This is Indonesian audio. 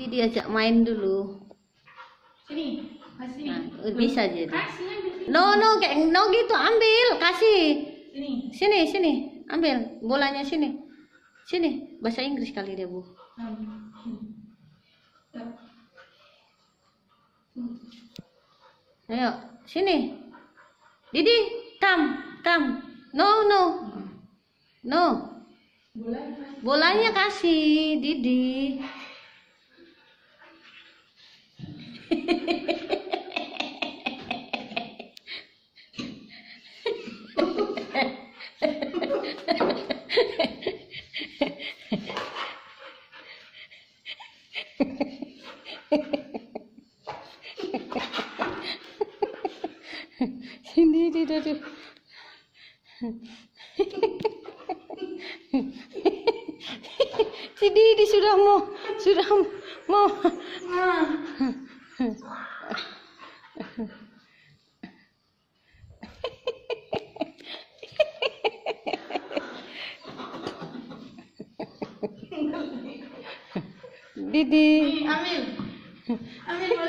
Didi diajak main dulu. Sini, kasih sini. Nah, bisa jadi. No, no, kayak no gitu, ambil, kasih. Sini. Sini, sini, ambil bolanya sini. Sini, bahasa Inggris kali dia, Bu. Ayo, sini. Didi, come, come. No, no. No. Boleh kasih. Bolanya kasih, Didi. 니리리리 Sendiri sudah mau, sudah mau. Didi. Ambil boleh.